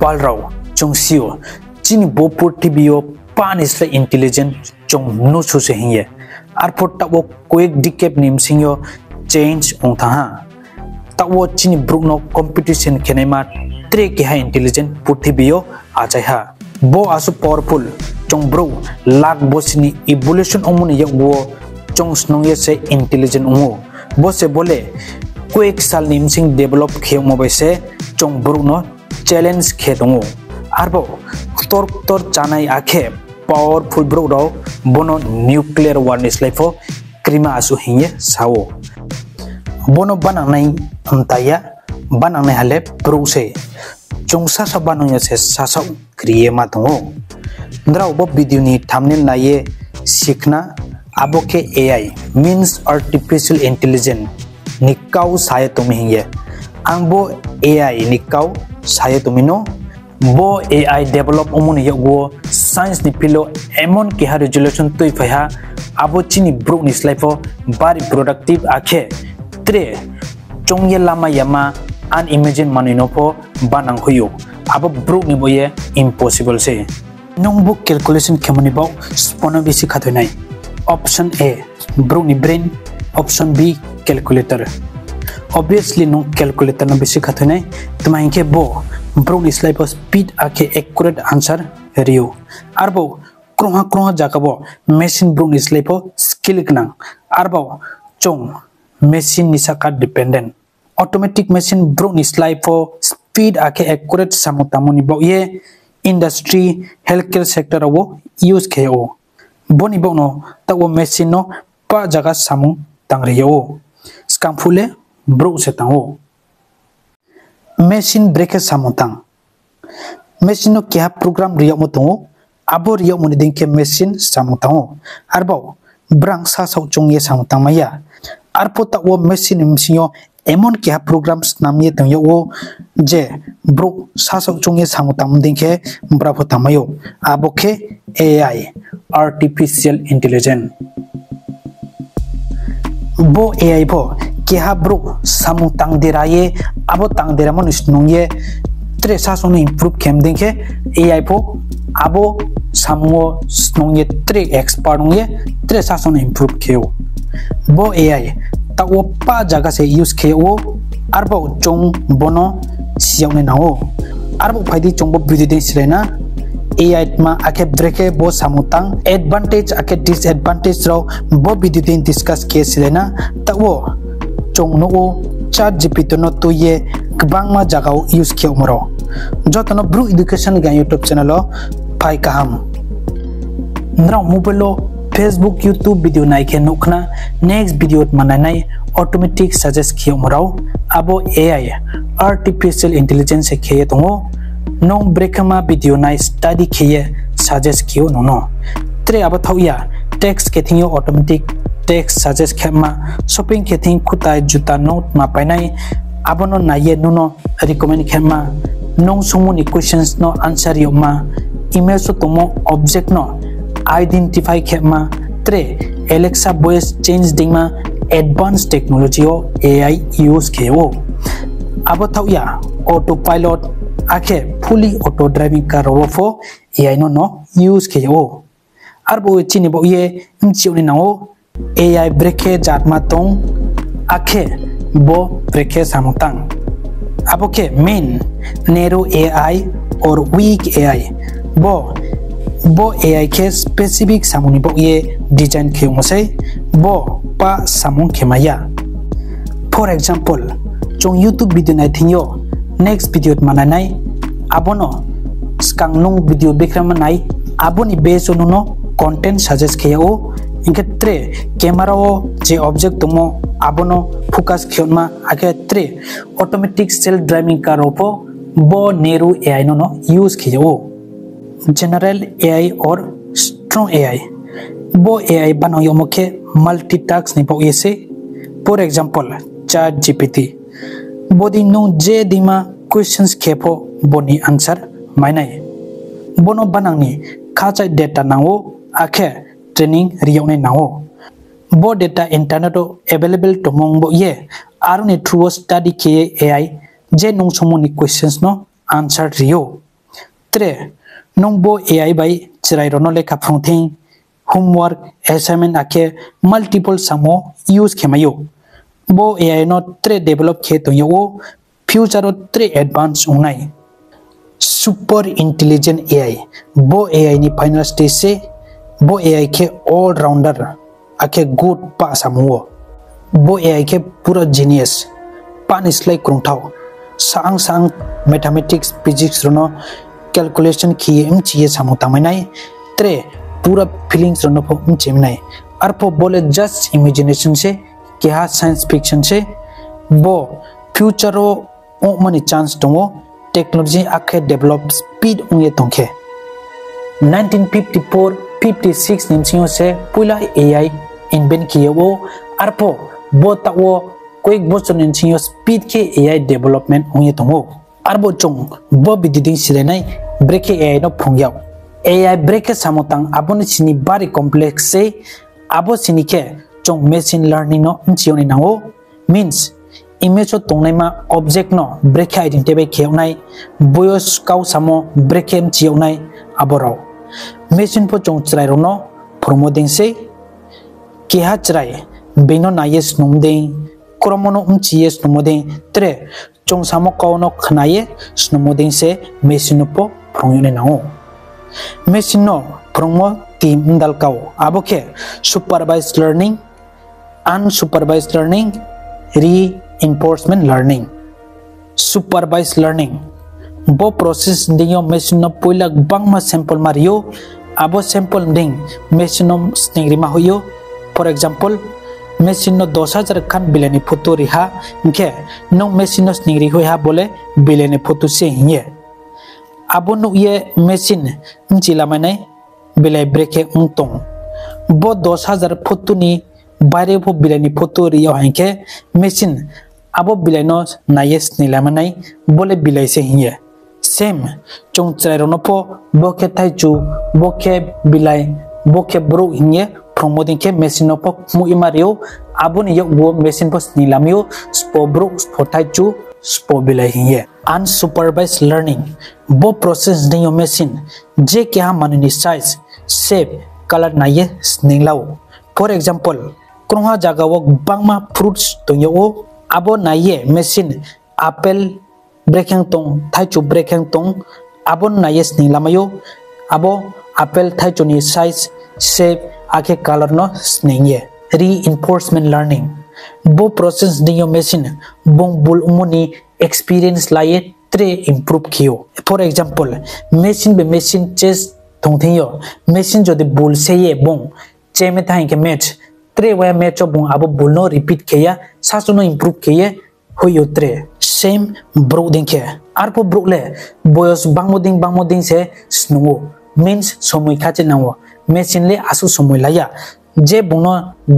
palrau chung sio chini bopur tibio pan isla intelligent chung nu su se hinye arpot ta wo quick dikep nim singyo change ong tha ha ta wo chini brukno competition kenema tre ki ha intelligent purthibio achai ha bo asu powerful chung bro lag bosini evolution omun yak wo chung snong ye se intelligent umu bo se bole quick sal nim sing develop khe mo se chung bro no challenge खे दंग तर तर जाना आखे power फुलब्रक बनो nuclear वार नि स्लैफो क्रीमा आसु हिंगे सो बनो बना बना हाले ब्रोसे चौसा सा बनो से क्रियमा दंग भिडियो थमने लाइए सीखना आबो के A I means artificial intelligent निकाउ साये तुम हिंगे आंबो ए आई সায়ে তুমি ন ব এ আই ডেভেলপ অমন হিয়া গো সায়েন্স নি ফিলো এমন কেহা রেজুলেশন তুই ফাইহা আবো চিনি ব্রুক নি বারি প্রোডাক্টিভ আখে ত্রে চং লামা ইয়ামা আন ইমেজিন মানুষ নফ বা নাংহয়ু আবো ব্রুক নি বইয়ে ইম্পসিবল সে নংবু ক্যালকুলেশন কেমনি বাও স্পন বেশি খাতে নাই অপশন এ ব্রুক নি brain option B calculator obviously no calculator na bisi khathoi nai tuma inke bo brown slide speed ake accurate answer rio arbo kroha kroha jakabo machine brown slide skill knang arbo chong machine nisaka dependent automatic machine brown slide speed ake accurate samutamuni bo ye industry healthcare sector abo use keo boni bono tawo machine no pa jaga samu tangriyo ब्रू से तंगो machine break है सामोतां क्या programme रिया मोतंगो अबो रिया मुनि दिन के machine सामोतांगो अरबाओ ब्रांग सा सा उचोंग ये सामोतां माया। अरपो तक वो मेसिन मिसियो, एमोन क्या प्रोग्राम नाम ये तंगो वो, जे ब्रो सा सा उचोंग ये सामोतां मुनि दिन के ब्रावो तमायो अबो के एआई आर्टिफिशियल इंटेलिजेंट बो एआई आई keha bro samu tang deraye abo tang deramon snungye tre sa sonu improve kem dingke ai po abo samu snungye tre expert ngye tre sa sonu improve keo bo ai ta wo pa jaga se use keo arbo chong bono siyaune nao arbo phaidi chongbo video ding silena AI ma ake breke bo samutang advantage ake disadvantage ro bo video din discuss ke silena ta chong no chat gpt no to ye kbang ma jagao use kyo moro jotono bru education ga youtube channel lo pai kaham nra mobile facebook youtube video nai ke nukna next video manai nai automatic suggest kyo moro abo ai artificial intelligence ke tongo nong brekama video nai study ke suggest kyo no no tre abo thauya text ke thing kutai juta note ma painai abono na ye nuno recommend khema nong sumuni questions no answer yo ma email so tomo object no identify khema tre alexa voice change dingma advanced technology o ai use kheo abo thau ya autopilot ake fully auto driving car robo fo ai no no use kheo arbo chini bo ye mchiuni na o AI breke jatma tong ake bo breke samutang aboke main narrow AI weak AI bo bo AI ke specific samuni bo ye design ke mosai bo pa samun ke maya for example chong youtube video nai thingyo next video mananai abono skang nung video bekram nai aboni base no content suggest ke o एक्षेत्र camera ओ जे object तुम आबन focus खमा आगे automatic self driving car ओपो बो नेरू एआई नो नो यूज़ खिजो जनरल आई और ए आई बो एआई बनो यो मुख्य मल्टीटास्क निपो येसे फॉर एग्जांपल चैट जीपीटी बोदि नो जे दिमा क्वेश्चंस खेपो बोनी आंसर मायनाय बनो बनानी खाचा डेटा नाओ आखे training riyaw ne nawo bo data internet available to mongbo ye arune through study ke ai je nong somo ni questions no answer riyo tre nong bo ai bai chirai rono le ka thing homework assignment ake multiple samo use khemayo bo ai no tre develop khe to yo future tre advance unai super intelligent ai bo ai ni final stage se बो A आई के allrounder आखे good पास हमो बो A आई के पूरा genius पान इसलिए क्रूठाओ सांग सांग मैथमेटिक्स फिजिक्स रोनो कैलकुलेशन किए इम चीज़ हम तमाम त्रे पूरा फीलिंग्स रुनो फो इम चेमनाई और फो बोले जस्ट इमेजिनेशन से क्या साइंस फिक्शन से बो फ्यूचर ओ मनी चांस दो टेक्नोलॉजी आखे डेवलप स्पीड उंगे तुखे तो 1954 56 निमसियों से पुला एआई इन्वेंट किए वो अरपो बो तक वो कोई बोचो निमसियों स्पीड के एआई डेवलपमेंट उंगे तोंगो अरबो चोंग बो बिदिदिंग सिलेनाई ब्रेक एआई नो फोंगयाव एआई ब्रेक सामोतांग अबोन सिनी बारी कॉम्प्लेक्स से अबो सिनी के chong machine learning no chioni nango means, image o tongnai ma object no break identify kheunai boyos kau samo break em machine पो चौ चराय रोनो फ्रमो दिंगसे केहा चराय बेनो नाइये स्नुम दें क्रमोनो उम दें त्रे चौ सामो कौनो खाए स्नुमो दें से मेसिन पो फ्रोने नाओ मेसिन नो फ्रमो टीम दल काओ आबोखे supervised learning unsupervised learning reinforcement learning supervised learning bo proses dingo mesinom puilak bangma sample mario abo sample ding mesinom sningrima hoyo for example machine दस हज़ार खान बिलेनि फुतु रिहा के नौ मेसिन स्निंगरी होहा बोले बिलेनि फुतु से हिये आबो नु ये मेसिन जिला माने बिले ब्रेके उंतों बो दस हज़ार फुतुनि बारे भो बिलेनि फुतु रियो हांके मेसिन आबो बिलेनो नाये स्निला बोले बिले से सेम चौ चराय रोनपो बखे थाइचु बखे बिलाय बखे ब्रो हिंगे फ्रोमोदिंग के मेसिन नपो मु इमारियो आबुन यो वो मेसिन पो स्निलामियो स्पो ब्रो स्पो थाइचु स्पो बिलाय हिंगे अनसुपरवाइज लर्निंग बो प्रोसेस नियो मेसिन जे के हा मानिनि साइज़ सेप कलर नाये स्निलाओ फॉर एग्जांपल क्रोहा जागा वो बांगमा फ्रूट्स तो यो अबो नाये मेसिन apple ब्रेकिंग तों थाई चु ब्रेकिंग तों अबो नायस नि लमयो अबो अपेल थाई चुनी साइज़ शेप आखे कलर नो स्निंगे री इन्फोर्समेंट लर्निंग बो प्रोसेस नि यो मेसिन बों बुल उमुनी एक्सपीरियंस लाये त्रे इम्प्रूव कियो फॉर एग्जांपल मेसिन बे मेसिन चेस थोंथियो मेसिन जदि बुल सेये बों चेमे थाई के मैच त्रे वे मैच बों बुल नो रिपीट किया सासो नो इम्प्रूव किया हुई उतरे sem bro dingke arpo brokle boyos bangmo ding bangmo ding se snungo means somoi khache nango machine le asu somoi laya je bono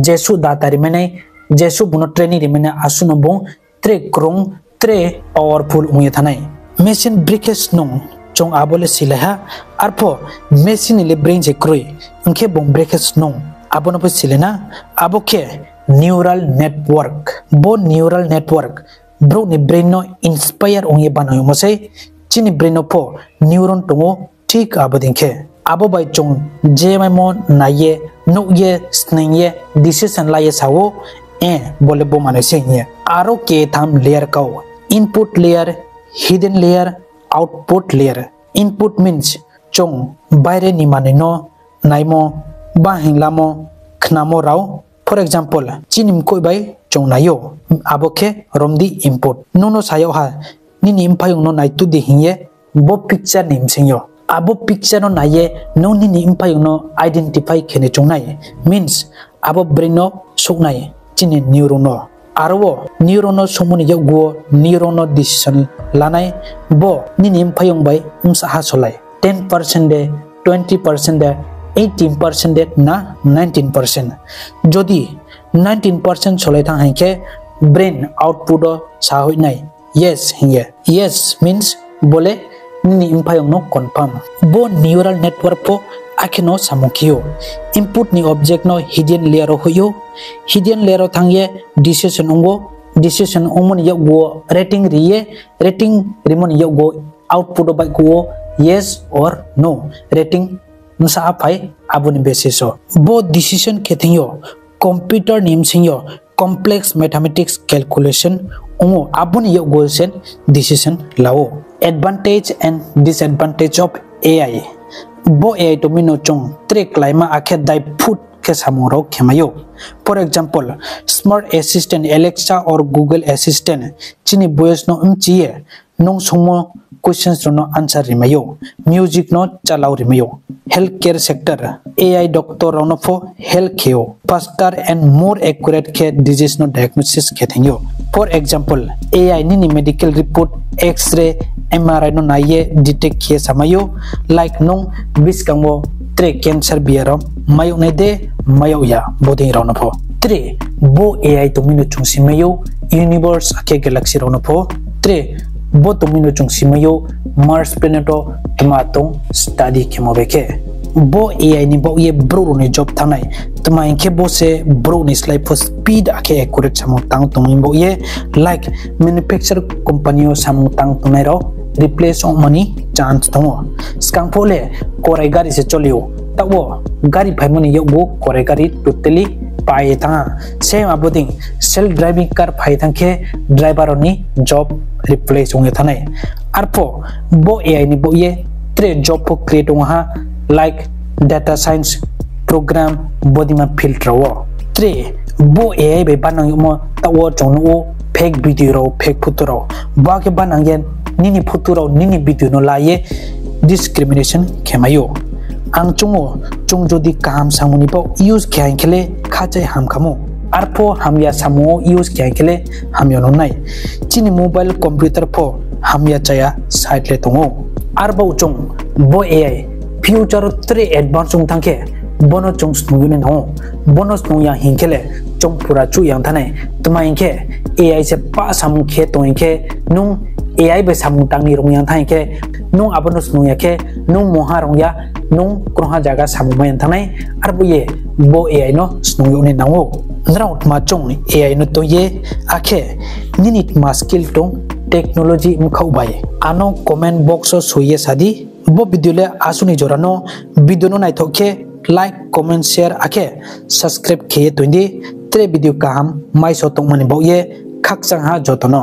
jesu datari mene jesu bono training re mene asu no bong tre krong tre powerful uye thanai machine brike snung chong abole silaha arpo machine le brain je kroi unke bong brike snung abono pe silena aboke neural network bo neural network ब्रोने inspire ओंगे बनायो मसे चिनि ब्रेनो फो neuron टोंगो ठीक आबो दिखे आबो bye चों जे माइमो नाये नोये स्नेये डिसीज़न लाये सावो ए बोले बो माने सेंगे आरो के थाम लेयर काओ input layer hidden layer output layer input means चों बायरे नि माने नो नाइमो बा हिंगलामो खनामो राव फॉर एग्जांपल चिनिम कोई बाय romdi input nono sayo ha ni nim phayung no nai tu di hinye bo picture nim singyo abo picture no naye no ni nim phayung no identify khene chongnai means abo brain no soknai chini neuron no arwo neuron no somuni yogo neuron no decision lanai bo ni nim phayung bai umsa ha solai 10% de 20% de 18% না 19% যদি 19 percent soleta hangke brain output sahoi nai yes hingye yes means bole ni impayong no confirm bo neural network po akhino samukhiyo input ni object no hidden layer hoyo hidden layer thangye decision ongo decision omon yago rating riye rating rimon yago output by go yes or no rating nusa apai abun basis bo decision kethiyo computer name singyo complex mathematics calculation ungo abuni yo goalsen decision lao advantage and disadvantage of ai bo ai to mino chong trick laima akhe dai put ke samoro khemayo for example smart assistant alexa or google assistant chini voice no um chiye nong sumo questions no answer रिमयो music नो चलाउ रिमयो health care sector AI doctor रनोफो health care faster and more accurate के disease नो diagnosis के थेंगियो for example AI नि medical report x ray MRI नो नाइये डिटेक्ट के समयो लाइक नो बिस कंगो ट्रे कैंसर बियर मयो ने दे, मयो या। बोदिंग रनोफो ट्रे बो एआई तुमिनो चुसिमयो यूनिवर्स अके गैलेक्सी रनोफो ट्रे bo tumino chung simayo mars planeto tomato study kemobeke bo ai ni bo ye bro ni job thanai. Tuma inke bo se bro ni slide for speed ake accurate samu tang tumin bo ye. Like manufacture company o samu tang tumai ro replace on money chance tongo. Skang pole korai gari se cholio tawo, gari phaimoni yo bo korai gari totally पाए था same अबोदिंग self driving car फाइ थांखे driver नि job replace होंगे थाने आरपो बो AI नि बो ये त्रे जॉब को क्रिएट होंगा लाइक डाटा साइंस प्रोग्राम बॉडी में फ़िल्टर वो त्रे बो एआई बे बानंग मो तावो जोनो वो फेक वीडियो रो फेक फ़ोटो रो बाके बानंग निनी फ़ोटो रो निनी वीडियो नो लाये डिस्क्रिमिनेशन खेमायो आंगचुंगो चुंग जोदि काम सामुनी पो यूज़ क्या खेले खाचे हम खामो आरपो हम या यूज़ क्या खेले हम यो नई चीनी मोबाइल कंप्यूटर पो हम या चया साइट ले तुंगो आरबो बो ए आई फ्यूचर त्रे एडवांस चुंग थांके बनो चुंग स्नुगुने नो बनो स्नुग या हिंखेले चुंग पूरा चु यां थाने तुम्हा इंखे ए आई से पा सामू खे तो इंखे नुंग ए आई बे सामुटांग निरुंग नों आबनोस नों यखे नों मोहा रोंया नों क्रोहा जागा सामु मयन थनाय आर नो स्नुय उने नाओ अंदरा उत्मा चोंग एआइ नो तो ये आखे निनित स्किल टोंग टेक्नोलॉजी मुखौ बाय आनो कमेंट बॉक्स सोये सादी बो बिदुले आसुनि जोरानो बिदुनो नायथोखे लाइक कमेंट शेयर आखे सब्सक्राइब खिये तुंदि त्रे वीडियो काम माइ बो ये बौये खाक्सांग हा जतनो